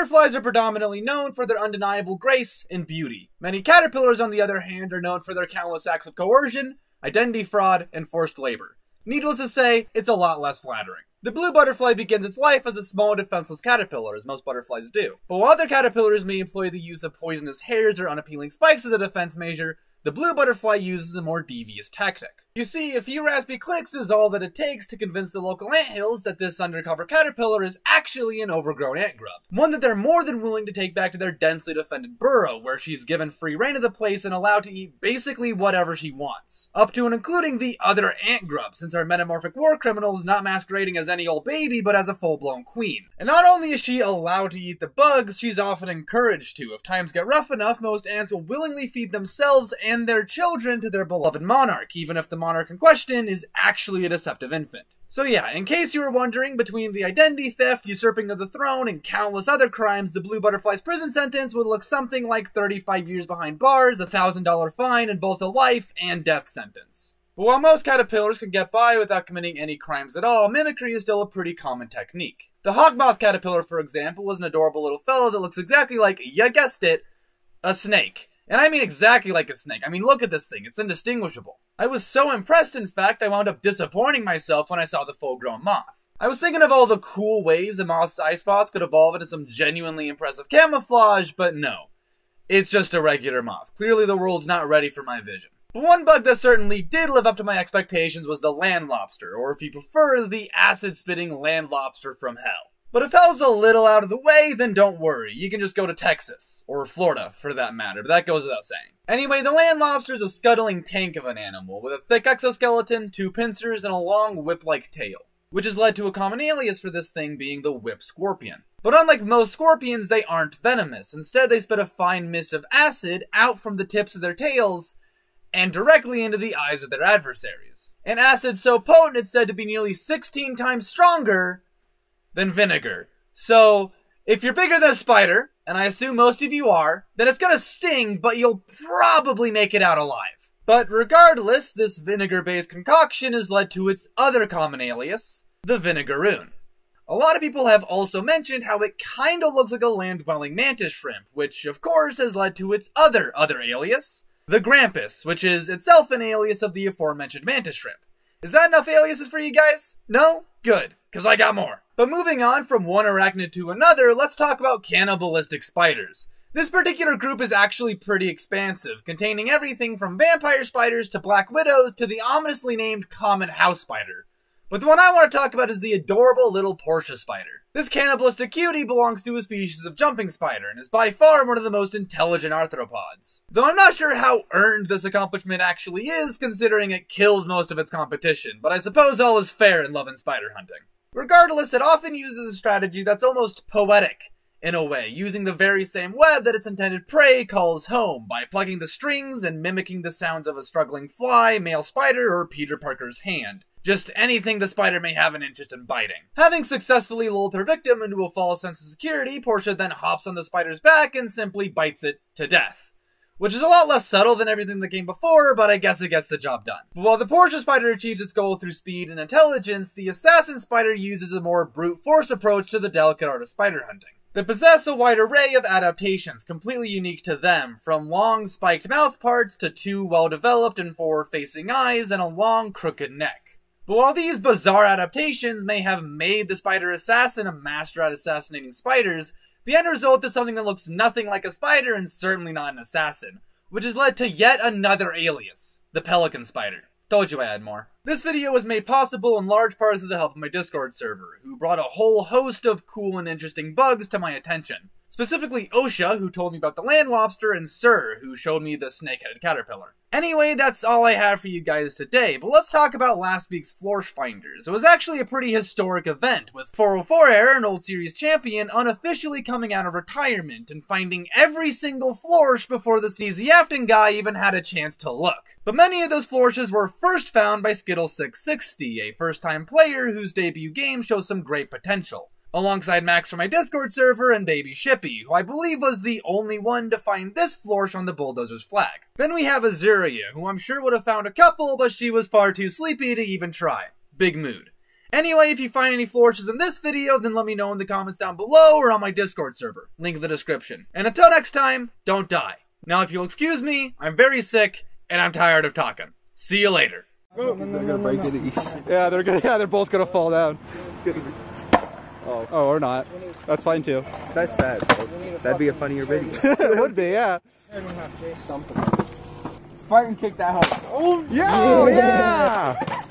butterflies are predominantly known for their undeniable grace and beauty. Many caterpillars, on the other hand, are known for their countless acts of coercion, identity fraud, and forced labor. Needless to say, it's a lot less flattering. The blue butterfly begins its life as a small defenseless caterpillar, as most butterflies do. But while other caterpillars may employ the use of poisonous hairs or unappealing spikes as a defense measure, the blue butterfly uses a more devious tactic. You see, a few raspy clicks is all that it takes to convince the local ant hills that this undercover caterpillar is actually an overgrown ant grub. One that they're more than willing to take back to their densely defended burrow, where she's given free rein of the place and allowed to eat basically whatever she wants. Up to and including the other ant grub, since our metamorphic war criminal is not masquerading as any old baby, but as a full-blown queen. And not only is she allowed to eat the bugs, she's often encouraged to. If times get rough enough, most ants will willingly feed themselves and their children to their beloved monarch, even if the monarch in question is actually a deceptive infant. So yeah, in case you were wondering, between the identity theft, usurping of the throne, and countless other crimes, the Blue Butterfly's prison sentence would look something like 35 years behind bars, a $1,000 fine, and both a life and death sentence. But while most caterpillars can get by without committing any crimes at all, mimicry is still a pretty common technique. The hawkmoth caterpillar, for example, is an adorable little fellow that looks exactly like, you guessed it, a snake. And I mean exactly like a snake. I mean, look at this thing. It's indistinguishable. I was so impressed, in fact, I wound up disappointing myself when I saw the full-grown moth. I was thinking of all the cool ways a moth's eye spots could evolve into some genuinely impressive camouflage, but no. It's just a regular moth. Clearly the world's not ready for my vision. But one bug that certainly did live up to my expectations was the land lobster, or if you prefer, the acid-spitting land lobster from hell. But if hell's a little out of the way, then don't worry. You can just go to Texas, or Florida for that matter, but that goes without saying. Anyway, the land lobster is a scuttling tank of an animal, with a thick exoskeleton, two pincers, and a long whip-like tail. Which has led to a common alias for this thing being the whip scorpion. But unlike most scorpions, they aren't venomous. Instead, they spit a fine mist of acid out from the tips of their tails and directly into the eyes of their adversaries. An acid so potent it's said to be nearly 16 times stronger than vinegar. So, if you're bigger than a spider, and I assume most of you are, then it's gonna sting, but you'll probably make it out alive. But regardless, this vinegar-based concoction has led to its other common alias, the vinegaroon. A lot of people have also mentioned how it kinda looks like a land-dwelling mantis shrimp, which of course has led to its other other alias, the grampus, which is itself an alias of the aforementioned mantis shrimp. Is that enough aliases for you guys? No? Good, because I got more. But moving on from one arachnid to another, let's talk about cannibalistic spiders. This particular group is actually pretty expansive, containing everything from vampire spiders to black widows to the ominously named common house spider. But the one I want to talk about is the adorable little Portia spider. This cannibalistic cutie belongs to a species of jumping spider and is by far one of the most intelligent arthropods. Though I'm not sure how earned this accomplishment actually is, considering it kills most of its competition, but I suppose all is fair in love and spider hunting. Regardless, it often uses a strategy that's almost poetic, in a way, using the very same web that its intended prey calls home, by plucking the strings and mimicking the sounds of a struggling fly, male spider, or Peter Parker's hand. Just anything the spider may have an interest in biting. Having successfully lulled her victim into a false sense of security, Portia then hops on the spider's back and simply bites it to death which is a lot less subtle than everything that came before, but I guess it gets the job done. But while the Portia spider achieves its goal through speed and intelligence, the assassin spider uses a more brute force approach to the delicate art of spider hunting. They possess a wide array of adaptations, completely unique to them, from long spiked mouth parts to two well-developed and forward-facing eyes and a long crooked neck. But while these bizarre adaptations may have made the spider assassin a master at assassinating spiders, the end result is something that looks nothing like a spider and certainly not an assassin, which has led to yet another alias, the pelican spider. Told you I had more. This video was made possible in large part through the help of my Discord server, who brought a whole host of cool and interesting bugs to my attention. Specifically OSHA, who told me about the land lobster, and Sir, who showed me the snake-headed caterpillar. Anyway, that's all I have for you guys today, but let's talk about last week's Florsh Finders. It was actually a pretty historic event, with 404 Air, an old series champion, unofficially coming out of retirement and finding every single Florsh before the Sneezy Afton guy even had a chance to look. But many of those Florshes were first found by Skittle660, a first-time player whose debut game shows some great potential alongside Max from my Discord server and Baby Shippy, who I believe was the only one to find this flourish on the Bulldozer's flag. Then we have Azuria, who I'm sure would have found a couple, but she was far too sleepy to even try. Big mood. Anyway, if you find any flourishes in this video, then let me know in the comments down below or on my Discord server. Link in the description. And until next time, don't die. Now, if you'll excuse me, I'm very sick and I'm tired of talking. See you later. They're gonna break into each. Yeah, they're gonna. Yeah, they're both gonna fall down. Oh, oh, or not. That's fine too. That's sad. That'd be a funnier video. it would be, yeah. Spartan kicked that hoe. Oh, yeah, yeah.